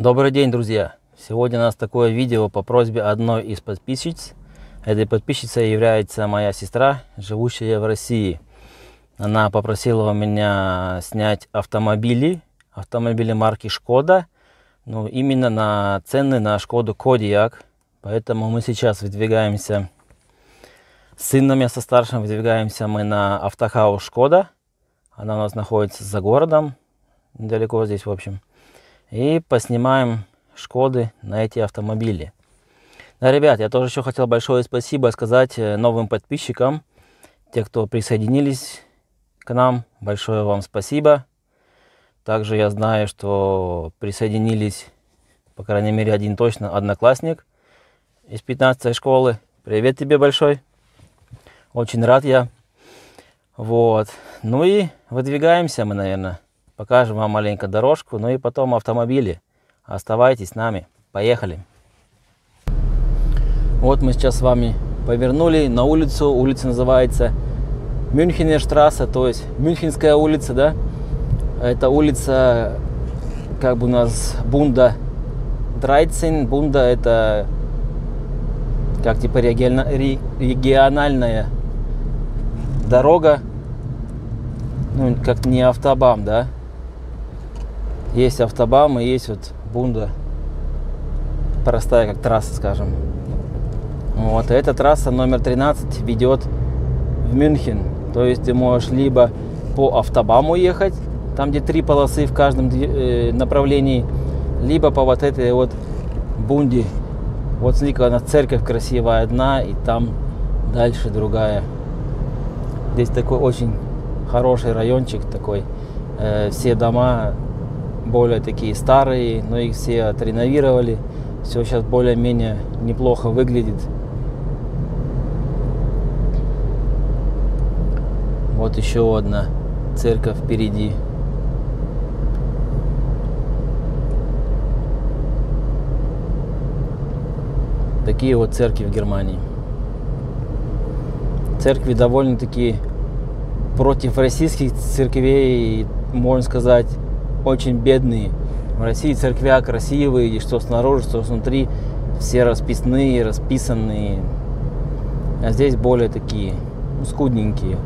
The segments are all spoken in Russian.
Добрый день, друзья! Сегодня у нас такое видео по просьбе одной из подписчиц. Этой подписчицей является моя сестра, живущая в России. Она попросила у меня снять автомобили, автомобили марки Шкода, ну, именно на цены на Шкоду Кодиак. Поэтому мы сейчас выдвигаемся с сыном, я со старшим, выдвигаемся мы на автохаус Шкода. Она у нас находится за городом, недалеко здесь, в общем. И поснимаем Шкоды на эти автомобили. Да, ребят, я тоже еще хотел большое спасибо сказать э, новым подписчикам, те, кто присоединились к нам. Большое вам спасибо. Также я знаю, что присоединились, по крайней мере, один точно одноклассник из 15 школы. Привет тебе большой. Очень рад я. Вот. Ну и выдвигаемся мы, наверное. Покажем вам маленько дорожку, ну и потом автомобили. Оставайтесь с нами. Поехали. Вот мы сейчас с вами повернули на улицу. Улица называется Мюнхенерштрассе, то есть Мюнхенская улица, да. Это улица, как бы у нас Бунда Драйцин. Бунда это как типа региональная дорога, ну, как не автобам, да. Есть автобам и есть вот бунда, простая как трасса, скажем. Вот, и эта трасса номер 13 ведет в Мюнхен. То есть ты можешь либо по автобаму ехать, там где три полосы в каждом э, направлении, либо по вот этой вот бунде. Вот смотри, она церковь красивая одна, и там дальше другая. Здесь такой очень хороший райончик такой. Э, все дома более такие старые, но их все отреновировали. Все сейчас более-менее неплохо выглядит. Вот еще одна церковь впереди. Такие вот церкви в Германии. Церкви довольно-таки против российских церквей, можно сказать, очень бедные. В России церквя красивые, и что снаружи, что снутри, все расписные, расписанные. А здесь более такие ну, скудненькие.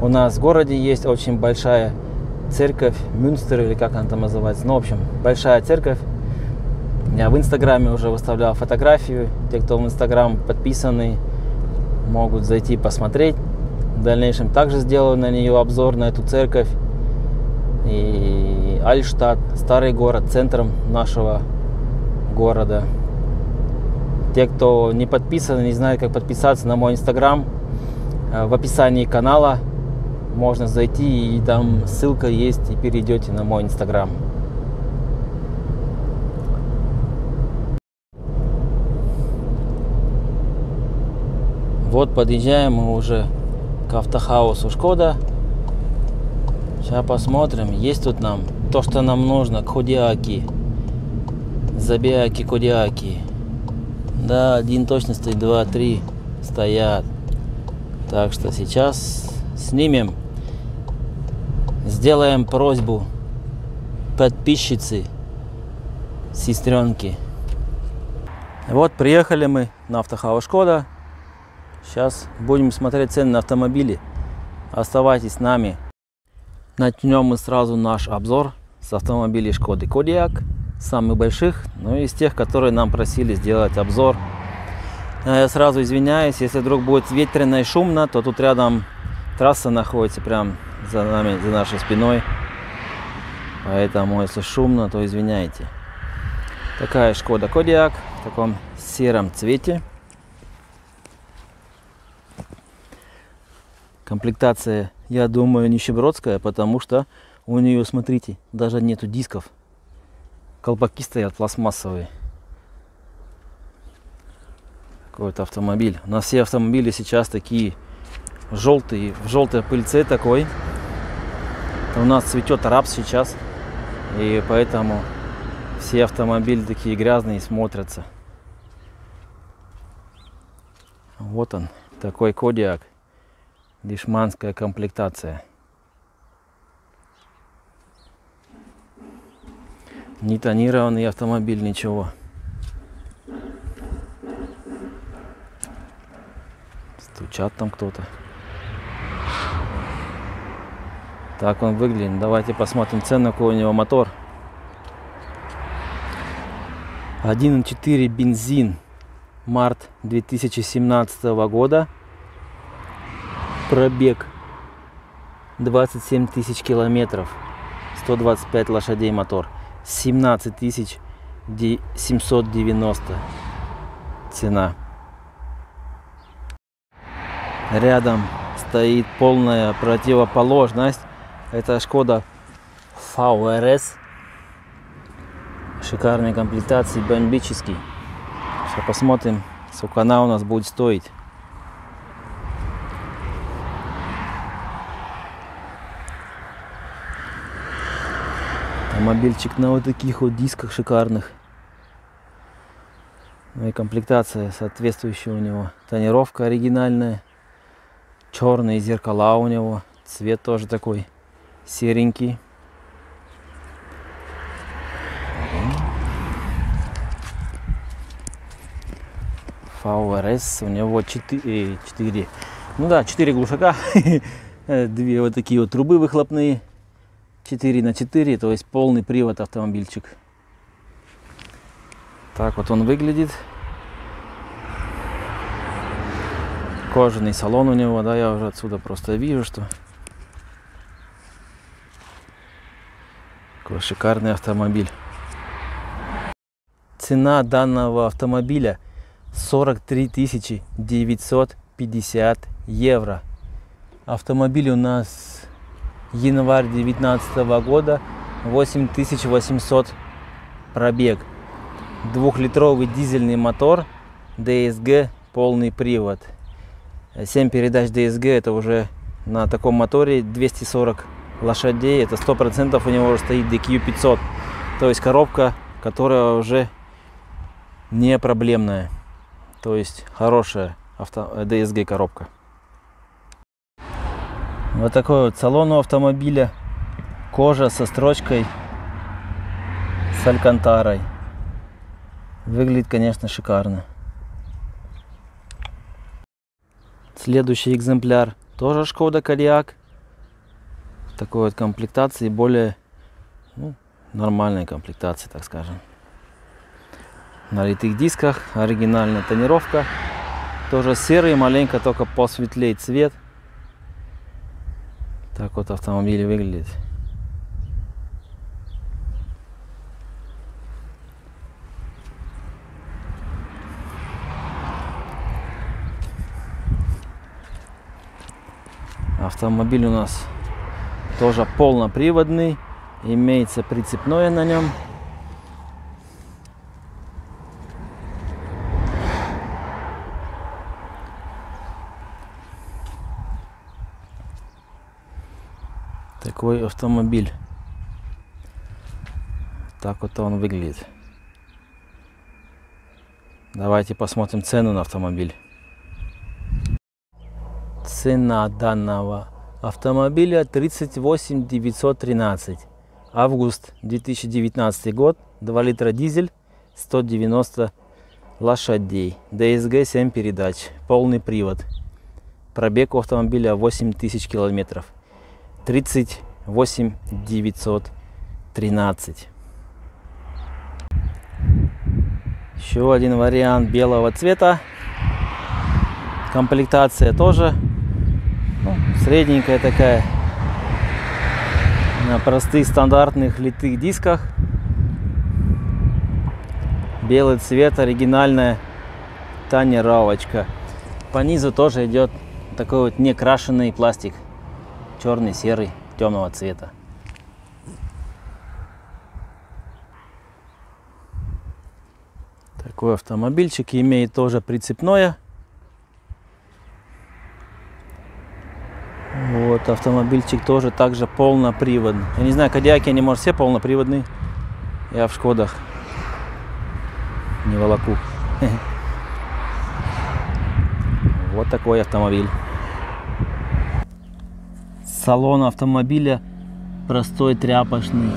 У нас в городе есть очень большая церковь Мюнстер, или как она там называется. Ну, в общем, большая церковь. Я в Инстаграме уже выставлял фотографию. Те, кто в Инстаграм подписаны, могут зайти посмотреть. В дальнейшем также сделаю на нее обзор, на эту церковь. И Альштадт, старый город, центром нашего города. Те, кто не подписан, не знает, как подписаться на мой инстаграм, э, в описании канала можно зайти, и там ссылка есть, и перейдете на мой инстаграм. Вот подъезжаем мы уже к автохаусу Шкода. Сейчас посмотрим, есть тут нам то, что нам нужно, кодиаки. Забиаки, кодиаки. Да, один точно стоит, два, три стоят. Так что сейчас снимем. Сделаем просьбу подписчицы, сестренки. Вот приехали мы на автохаус Шкода. Сейчас будем смотреть цены на автомобили. Оставайтесь с нами. Начнем мы сразу наш обзор с автомобилей Шкоды Кодиак. Самых больших, ну и из тех, которые нам просили сделать обзор. Э, я сразу извиняюсь, если вдруг будет ветрено и шумно, то тут рядом трасса находится прям за нами, за нашей спиной. Поэтому, если шумно, то извиняйте. Такая Шкода Кодиак в таком сером цвете. Комплектация, я думаю, нищебродская, потому что у нее, смотрите, даже нету дисков. Колпаки стоят пластмассовые. Какой-то автомобиль. У нас все автомобили сейчас такие желтые, в желтой пыльце такой. У нас цветет рапс сейчас. И поэтому все автомобили такие грязные смотрятся. Вот он, такой кодиак. Дешманская комплектация. Не тонированный автомобиль, ничего. Стучат там кто-то. Так он выглядит. Давайте посмотрим цену, какой у него мотор. 1.4 бензин. Март 2017 года. Пробег 27 тысяч километров. 125 лошадей мотор. 17 тысяч 790 цена. Рядом стоит полная противоположность. Это Шкода VRS. Шикарной комплектации, бомбический. Сейчас посмотрим, сколько она у нас будет стоить. Автомобильчик на вот таких вот дисках шикарных. Ну и комплектация соответствующая у него. Тонировка оригинальная. Черные зеркала у него. Цвет тоже такой серенький. VRS, у него 4, 4 ну да, 4 глушака, две вот такие вот трубы выхлопные, 4 на 4, то есть полный привод автомобильчик. Так вот он выглядит. Кожаный салон у него, да, я уже отсюда просто вижу, что такой шикарный автомобиль. Цена данного автомобиля 43 950 евро. Автомобиль у нас январь 2019 года 8800 пробег. Двухлитровый дизельный мотор DSG полный привод. 7 передач DSG это уже на таком моторе 240 лошадей. Это 100% у него уже стоит DQ 500. То есть коробка, которая уже не проблемная. То есть хорошая авто, DSG коробка. Вот такой вот салон у автомобиля. Кожа со строчкой с алькантарой. Выглядит, конечно, шикарно. Следующий экземпляр тоже Шкода Кодиак. Такой вот комплектации, более ну, нормальной комплектации, так скажем. На литых дисках, оригинальная тонировка. Тоже серый, маленько только посветлее цвет. Так вот автомобиль выглядит. Автомобиль у нас тоже полноприводный. Имеется прицепное на нем. Такой автомобиль. Так вот он выглядит. Давайте посмотрим цену на автомобиль. Цена данного автомобиля 38 913. Август 2019 год. 2 литра дизель, 190 лошадей. DSG 7 передач. Полный привод. Пробег у автомобиля 8000 километров. 38 913. Еще один вариант белого цвета. Комплектация тоже ну, средненькая такая. На простых стандартных литых дисках. Белый цвет, оригинальная тонировочка. По низу тоже идет такой вот некрашенный пластик. Черный, серый, темного цвета. Такой автомобильчик имеет тоже прицепное. Вот автомобильчик тоже также полноприводный. Я не знаю, кадиаки они может все полноприводные. Я в Шкодах не волоку. Вот такой автомобиль. Салон автомобиля простой тряпочный.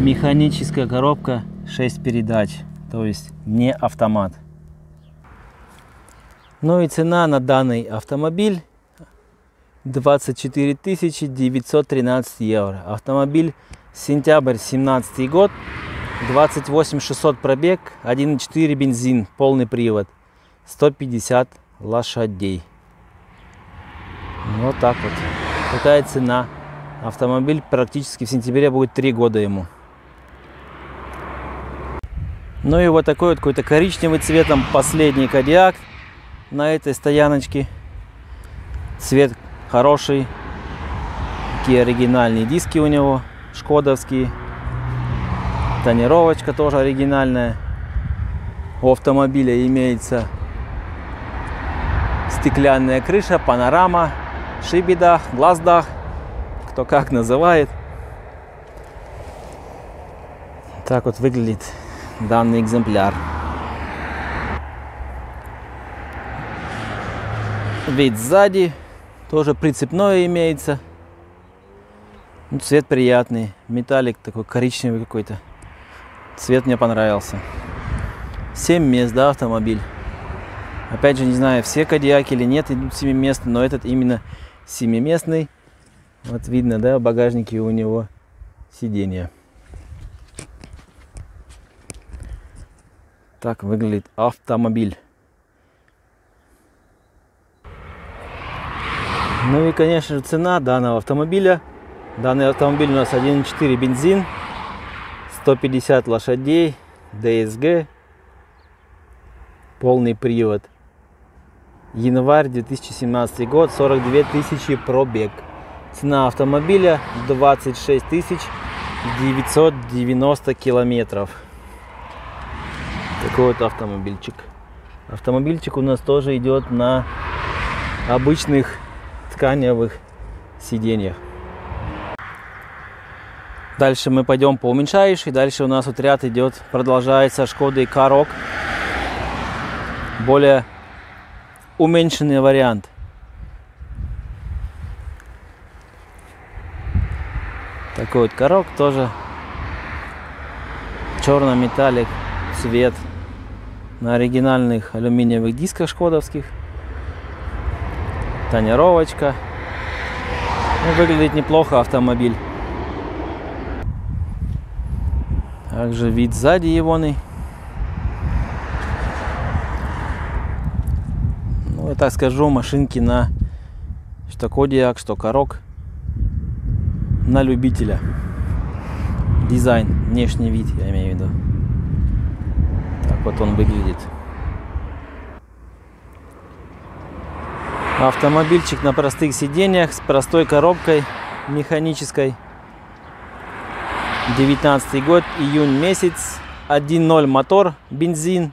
Механическая коробка 6 передач, то есть не автомат. Ну и цена на данный автомобиль 24 913 евро. Автомобиль сентябрь 17 год, 28 600 пробег, 1.4 бензин, полный привод, 150 лошадей. Вот так вот. Такая цена. Автомобиль практически в сентябре будет 3 года ему. Ну и вот такой вот какой-то коричневый цветом последний кадиак на этой стояночке. Цвет хороший. Такие оригинальные диски у него, шкодовские. Тонировочка тоже оригинальная. У автомобиля имеется стеклянная крыша, панорама, шибидах, глаздах, кто как называет. Так вот выглядит данный экземпляр. Вид сзади, тоже прицепное имеется. Ну, цвет приятный, металлик такой коричневый какой-то. Цвет мне понравился. 7 мест, да, автомобиль. Опять же, не знаю, все кадиаки или нет идут 7 мест, но этот именно семиместный. Вот видно, да, в багажнике у него сиденье. Так выглядит автомобиль. Ну и, конечно же, цена данного автомобиля. Данный автомобиль у нас 1.4 бензин, 150 лошадей, DSG, полный привод. Январь 2017 год, 42 тысячи пробег. Цена автомобиля 26 тысяч 990 километров. Такой вот автомобильчик. Автомобильчик у нас тоже идет на обычных тканевых сиденьях. Дальше мы пойдем по уменьшающей. Дальше у нас вот ряд идет, продолжается Шкода и Карок. Более уменьшенный вариант. Такой вот корок тоже черный металлик, цвет на оригинальных алюминиевых дисках шкодовских. Тонировочка. Ну, выглядит неплохо автомобиль. Также вид сзади егоный. Ну, я так скажу, машинки на что Кодиак, что Корок на любителя. Дизайн, внешний вид, я имею в виду. Так вот он выглядит. Автомобильчик на простых сиденьях с простой коробкой механической. 19 год, июнь месяц. 1.0 мотор, бензин.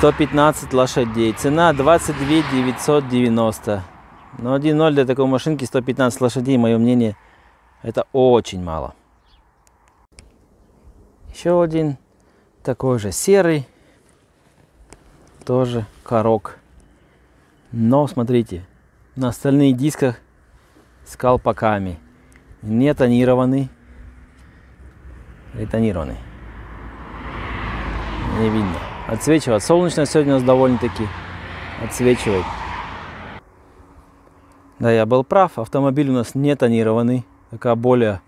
115 лошадей. Цена 22 990. Но 1.0 для такой машинки 115 лошадей, мое мнение, это очень мало. Еще один такой же серый. Тоже корок. Но смотрите, на остальных дисках с колпаками. Не тонированный. Или тонированный. Не видно. Отсвечивает. Солнечно сегодня у нас довольно-таки отсвечивает. Да, я был прав. Автомобиль у нас не тонированный. Такая более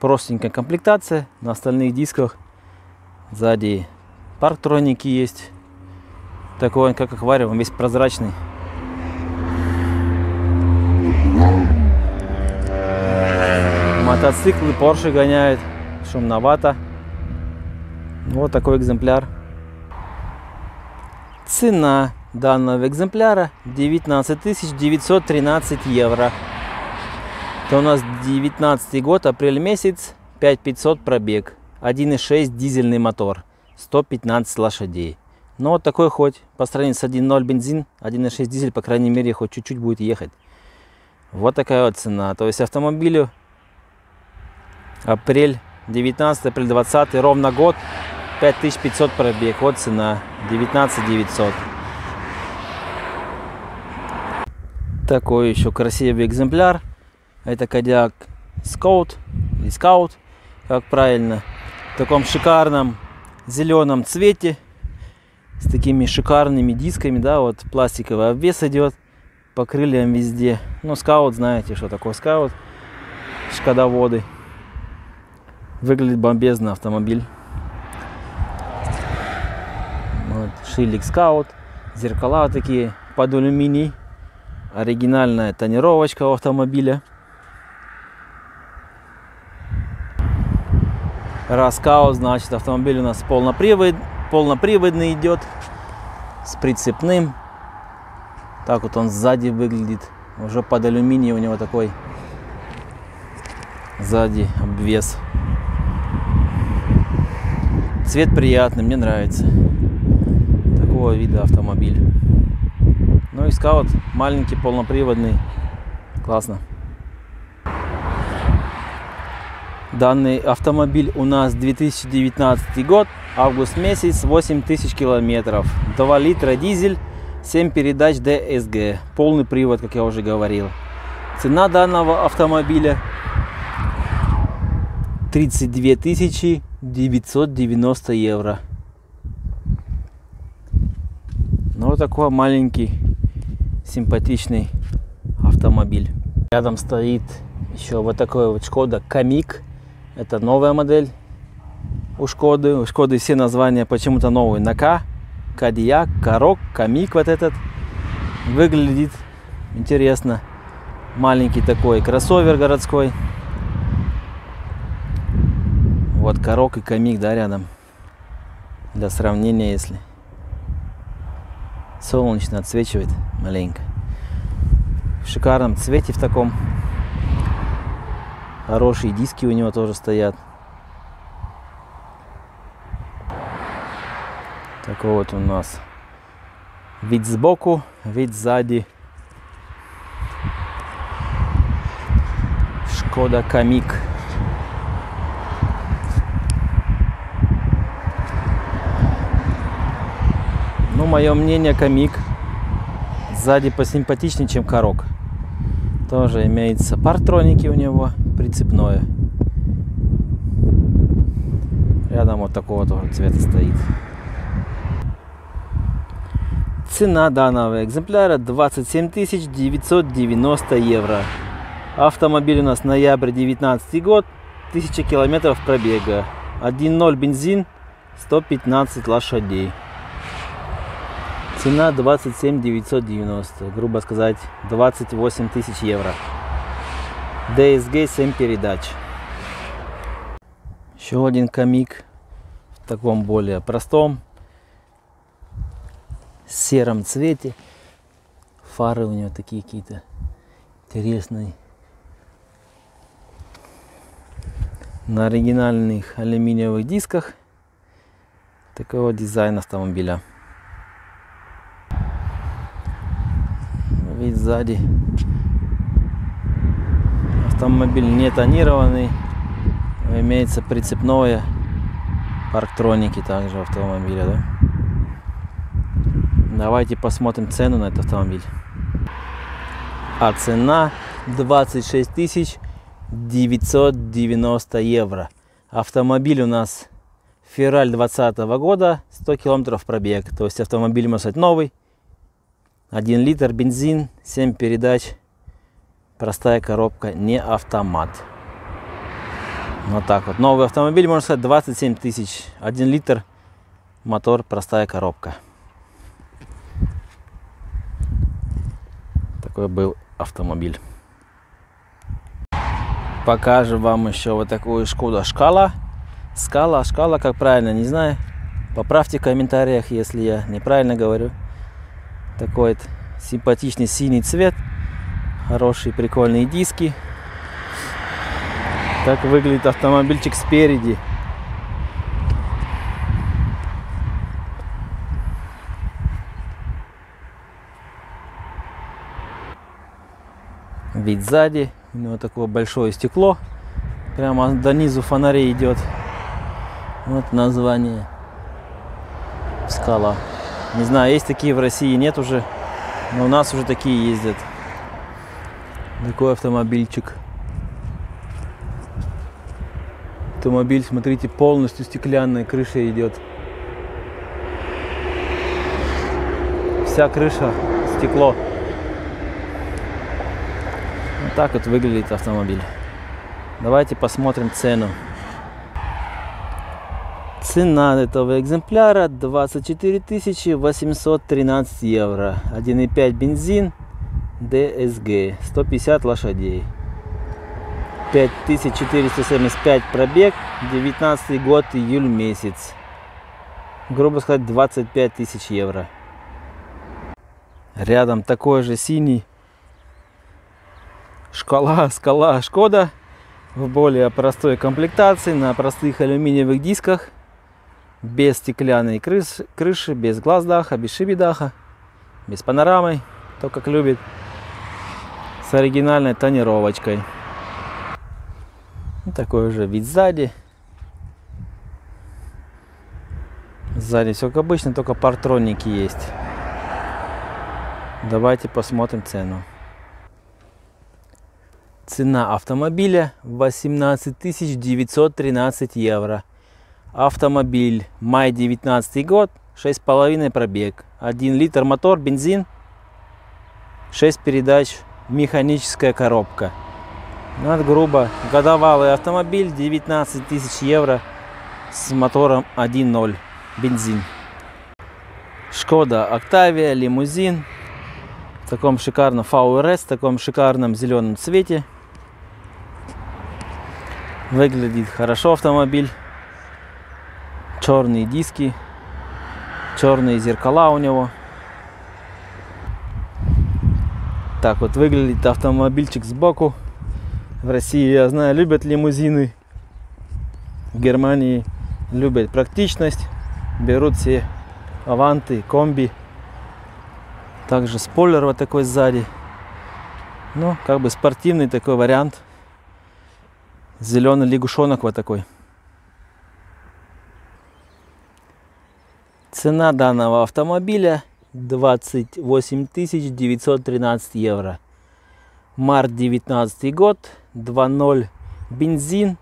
простенькая комплектация. На остальных дисках сзади парктроники есть. Такой он как аквариум, весь прозрачный. Мотоциклы Porsche гоняет. Шумновато. Вот такой экземпляр. Цена данного экземпляра 19 913 евро. Это у нас 19 год, апрель месяц, 5500 пробег, 1.6 дизельный мотор, 115 лошадей. Но вот такой хоть по сравнению с 1.0 бензин, 1.6 дизель, по крайней мере, хоть чуть-чуть будет ехать. Вот такая вот цена. То есть автомобилю апрель 19, апрель 20, ровно год, 5500 пробег. Вот цена, 19 900. Такой еще красивый экземпляр. Это Кодиак Scout или Scout, как правильно. В таком шикарном зеленом цвете. С такими шикарными дисками, да, вот пластиковый обвес идет по крыльям везде. Ну, скаут, знаете, что такое скаут. Шкодоводы. Выглядит бомбезно автомобиль. Вот, шильдик скаут. Зеркала такие под алюминий. Оригинальная тонировочка у автомобиля. Раскаут, значит, автомобиль у нас полнопривод, полноприводный идет с прицепным. Так вот он сзади выглядит. Уже под алюминий у него такой сзади обвес. Цвет приятный, мне нравится. Такого вида автомобиль. Ну и скаут маленький, полноприводный. Классно. Данный автомобиль у нас 2019 год, август месяц, 8 тысяч километров. 2 литра дизель, 7 передач DSG. Полный привод, как я уже говорил. Цена данного автомобиля 32 тысячи 990 евро. Ну такой маленький симпатичный автомобиль. Рядом стоит еще вот такой вот Шкода Камик. Это новая модель у Шкоды. У Шкоды все названия почему-то новые. На К, Кадияк, Корок, Камик вот этот. Выглядит интересно. Маленький такой кроссовер городской. Вот Корок и Камик, да, рядом. Для сравнения, если солнечно отсвечивает маленько. В шикарном цвете в таком. Хорошие диски у него тоже стоят. Такой вот у нас вид сбоку, вид сзади. Шкода Камик. Мое мнение, Камик сзади посимпатичнее, чем Корок. Тоже имеется партроники у него, прицепное. Рядом вот такого тоже цвета стоит. Цена данного экземпляра 27 990 евро. Автомобиль у нас ноябрь 19 год, 1000 километров пробега. 1.0 бензин, 115 лошадей. Цена 27 990, грубо сказать 28 тысяч евро. DSG 7 передач. Еще один комик в таком более простом сером цвете. Фары у него такие какие-то интересные. На оригинальных алюминиевых дисках такого дизайна автомобиля. Вид сзади. Автомобиль не тонированный. Имеется прицепное парктроники также автомобиля, да? Давайте посмотрим цену на этот автомобиль. А цена 26 тысяч 990 евро. Автомобиль у нас февраль 2020 года, 100 километров пробег. То есть автомобиль, можно сказать, новый. 1 литр бензин, 7 передач, простая коробка, не автомат. Вот так вот. Новый автомобиль, можно сказать, 27 тысяч. 1 литр, мотор, простая коробка. Такой был автомобиль. Покажем вам еще вот такую Шкода Шкала. Скала, шкала, как правильно, не знаю. Поправьте в комментариях, если я неправильно говорю. Такой вот симпатичный синий цвет. Хорошие прикольные диски. Так выглядит автомобильчик спереди. Вид сзади. У него такое большое стекло. Прямо до низу фонарей идет. Вот название. Скала. Не знаю, есть такие в России, нет уже. Но у нас уже такие ездят. Такой автомобильчик. Автомобиль, смотрите, полностью стеклянная крыша идет. Вся крыша стекло. Вот так вот выглядит автомобиль. Давайте посмотрим цену. Цена этого экземпляра 24 813 евро. 1,5 бензин DSG, 150 лошадей. 5475 пробег, 19 год, июль месяц. Грубо сказать, 25 тысяч евро. Рядом такой же синий. Шкала, скала, Шкода. В более простой комплектации, на простых алюминиевых дисках. Без стеклянной крыши, крыши без глаз даха, без шибидаха, без панорамы, то как любит. С оригинальной тонировочкой. Такой уже вид сзади. Сзади все как обычно, только партроники есть. Давайте посмотрим цену. Цена автомобиля 18 913 евро. Автомобиль, май 19 год, 6,5 пробег. 1 литр мотор, бензин, 6 передач, механическая коробка. Над грубо. Годовалый автомобиль, 19 тысяч евро с мотором 1.0, бензин. Шкода Октавия, лимузин. В таком шикарном ФРС, в таком шикарном зеленом цвете. Выглядит хорошо автомобиль. Черные диски, черные зеркала у него. Так вот выглядит автомобильчик сбоку. В России, я знаю, любят лимузины. В Германии любят практичность. Берут все аванты, комби. Также спойлер вот такой сзади. Ну, как бы спортивный такой вариант. Зеленый лягушонок вот такой. Цена данного автомобиля 28 913 евро. Март 19 год, 2.0 бензин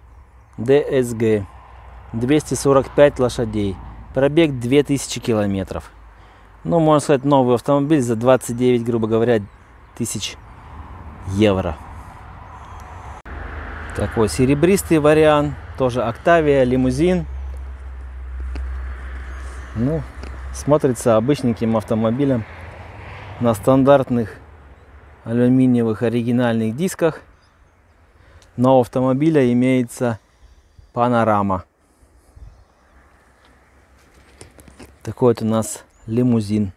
DSG, 245 лошадей, пробег 2000 километров. Ну, можно сказать, новый автомобиль за 29, грубо говоря, тысяч евро. Такой серебристый вариант, тоже Октавия, лимузин. Ну, смотрится обычненьким автомобилем на стандартных алюминиевых оригинальных дисках. Но у автомобиля имеется панорама. Такой вот у нас лимузин.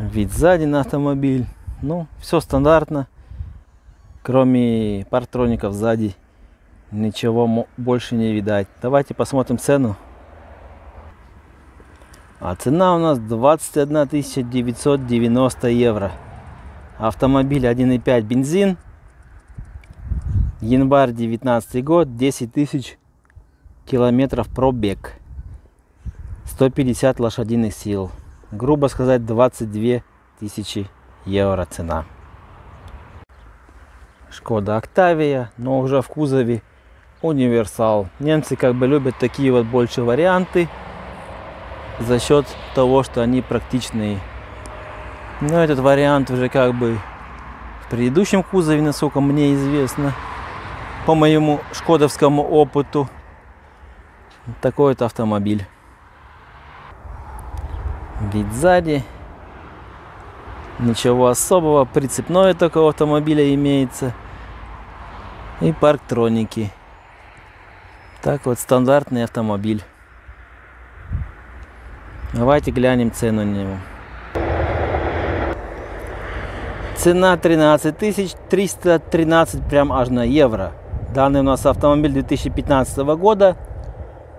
Вид сзади на автомобиль. Ну, все стандартно. Кроме партроников сзади ничего больше не видать. Давайте посмотрим цену. А цена у нас 21 990 евро. Автомобиль 1.5 бензин. Январь 19 год, 10 тысяч километров пробег. 150 лошадиных сил. Грубо сказать, 22 тысячи евро цена. Шкода Октавия, но уже в кузове универсал. Немцы как бы любят такие вот больше варианты за счет того, что они практичные. Но этот вариант уже как бы в предыдущем кузове, насколько мне известно, по моему шкодовскому опыту, такой вот автомобиль. Вид сзади. Ничего особого. Прицепное такого автомобиля имеется. И парктроники. Так вот, стандартный автомобиль. Давайте глянем цену на него. Цена 13 313 прям аж на евро. Данный у нас автомобиль 2015 года.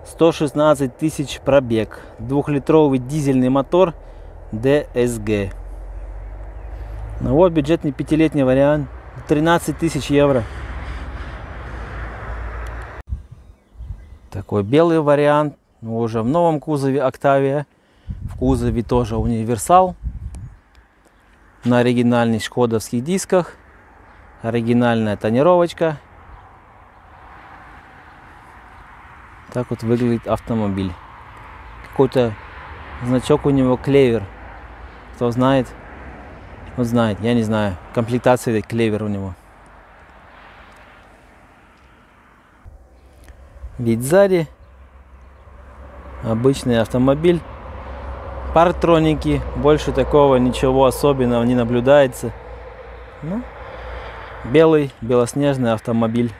116 тысяч пробег. Двухлитровый дизельный мотор DSG. Ну вот бюджетный пятилетний вариант. 13 тысяч евро. Такой белый вариант. Уже в новом кузове Octavia. В кузове тоже универсал. На оригинальных шкодовских дисках. Оригинальная тонировочка. Так вот выглядит автомобиль. Какой-то значок у него клевер. Кто знает? Вот знает, я не знаю. Комплектация клевер у него. Вид сзади. Обычный автомобиль. Партроники. Больше такого ничего особенного не наблюдается. Ну, белый, белоснежный автомобиль.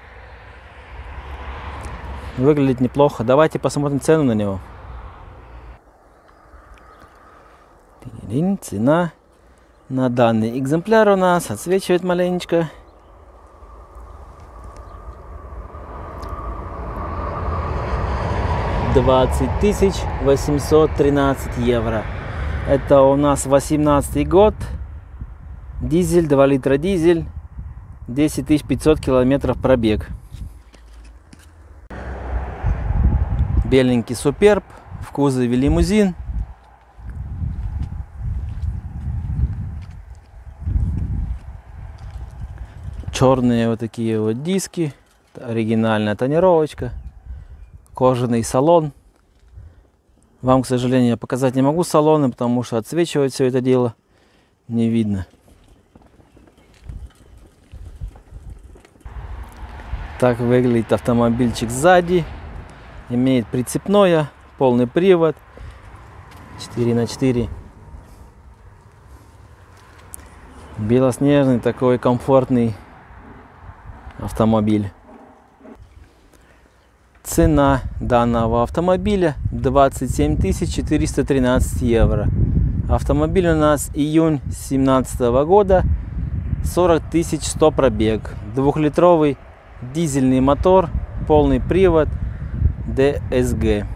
Выглядит неплохо. Давайте посмотрим цену на него. Цена на данный экземпляр у нас отсвечивает маленечко. Двадцать тысяч восемьсот тринадцать евро. Это у нас восемнадцатый год. Дизель, 2 литра дизель. 10 500 километров пробег. Беленький суперб. В кузове лимузин. черные вот такие вот диски, оригинальная тонировочка, кожаный салон. Вам, к сожалению, я показать не могу салоны, потому что отсвечивает все это дело не видно. Так выглядит автомобильчик сзади. Имеет прицепное, полный привод. 4 на 4 Белоснежный такой комфортный автомобиль. Цена данного автомобиля 27 413 евро. Автомобиль у нас июнь 2017 года, 40 100 пробег. Двухлитровый дизельный мотор, полный привод, DSG.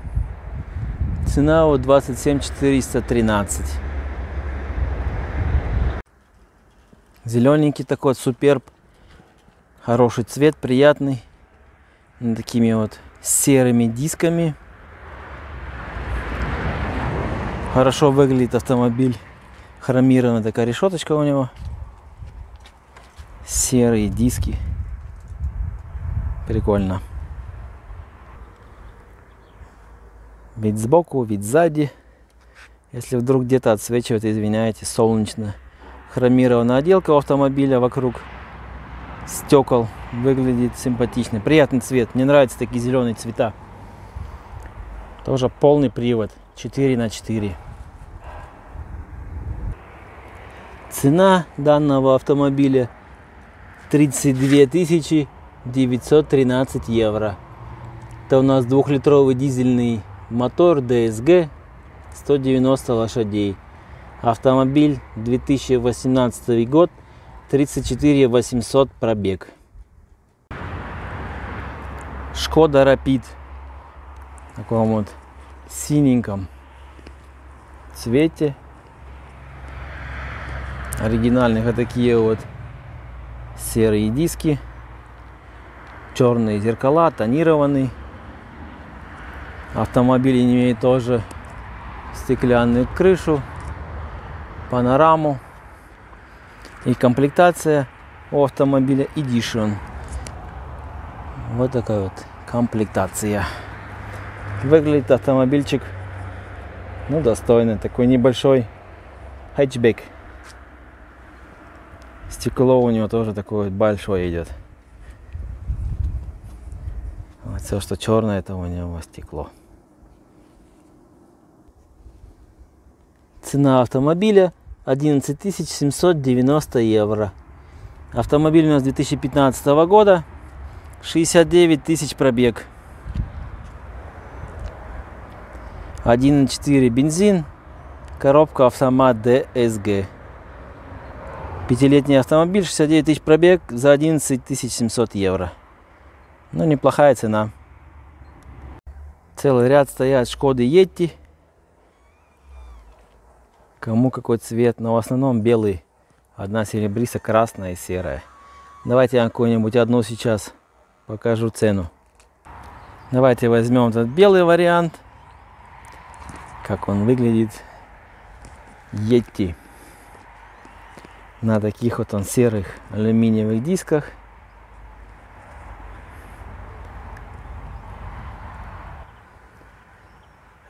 Цена вот 27 413. Зелененький такой суперб Хороший цвет, приятный. Такими вот серыми дисками. Хорошо выглядит автомобиль. Хромированная такая решеточка у него. Серые диски. Прикольно. Вид сбоку, вид сзади. Если вдруг где-то отсвечивает, извиняйте, солнечно. Хромированная отделка у автомобиля вокруг стекол выглядит симпатично. Приятный цвет. Мне нравятся такие зеленые цвета. Тоже полный привод. 4 на 4. Цена данного автомобиля 32 913 евро. Это у нас двухлитровый дизельный мотор DSG 190 лошадей. Автомобиль 2018 год 34 800 пробег. Шкода Рапид. В таком вот синеньком цвете. Оригинальных вот такие вот серые диски. Черные зеркала, тонированный. Автомобиль имеет тоже стеклянную крышу, панораму. И комплектация у автомобиля Edition. Вот такая вот комплектация. Выглядит автомобильчик, ну, достойный. Такой небольшой хэтчбэк. Стекло у него тоже такое большое идет. Вот все, что черное, это у него стекло. Цена автомобиля 11 790 евро. Автомобиль у нас 2015 года. 69 тысяч пробег. 1.4 бензин. Коробка автомат DSG. Пятилетний автомобиль, 69 тысяч пробег за 11 700 евро. Ну, неплохая цена. Целый ряд стоят Шкоды Йетти Кому какой цвет, но в основном белый. Одна серебриса, красная и серая. Давайте я какую-нибудь одну сейчас покажу цену. Давайте возьмем этот белый вариант. Как он выглядит. Йети. На таких вот он серых алюминиевых дисках.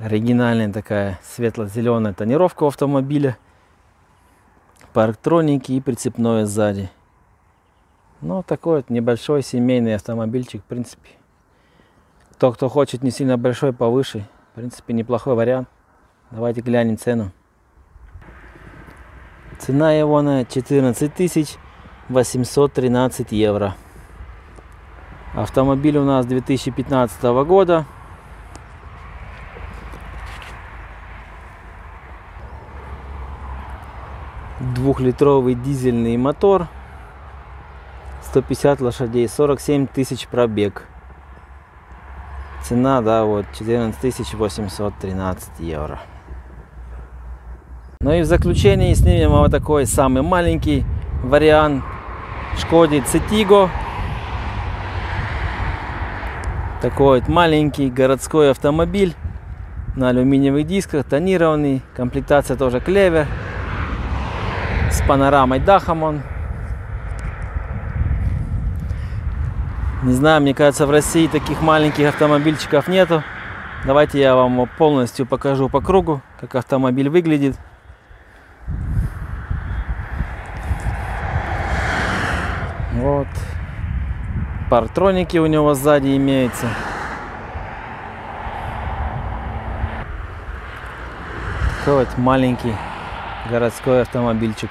Оригинальная такая светло-зеленая тонировка у автомобиля. Парктроники и прицепное сзади. Ну, такой вот небольшой семейный автомобильчик, в принципе. Кто, кто хочет не сильно большой, повыше, в принципе, неплохой вариант. Давайте глянем цену. Цена его на 14 813 евро. Автомобиль у нас 2015 года. Двухлитровый дизельный мотор. 150 лошадей, 47 тысяч пробег. Цена, да, вот 14 813 евро. Ну и в заключение снимем вот такой самый маленький вариант Шкоде Цитиго. Такой вот маленький городской автомобиль на алюминиевых дисках, тонированный, комплектация тоже клевер, с панорамой дахом он. Не знаю, мне кажется, в России таких маленьких автомобильчиков нету. Давайте я вам полностью покажу по кругу, как автомобиль выглядит. Вот. Партроники у него сзади имеются. Такой вот маленький городской автомобильчик.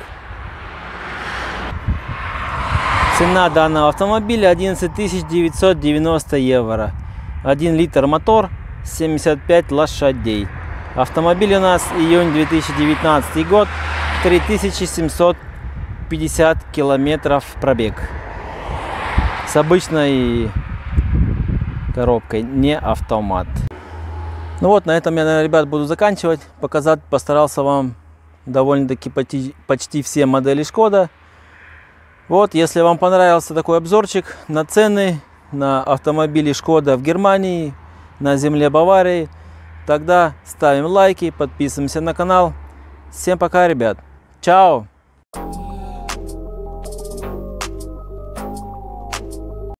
Цена данного автомобиля 11 990 евро. 1 литр мотор, 75 лошадей. Автомобиль у нас июнь 2019 год, 3750 километров пробег с обычной коробкой, не автомат. Ну вот, на этом я, наверное, ребят, буду заканчивать. Показать постарался вам довольно-таки почти, почти все модели Шкода. Вот, если вам понравился такой обзорчик на цены на автомобили Шкода в Германии, на земле Баварии, тогда ставим лайки, подписываемся на канал. Всем пока, ребят. Чао!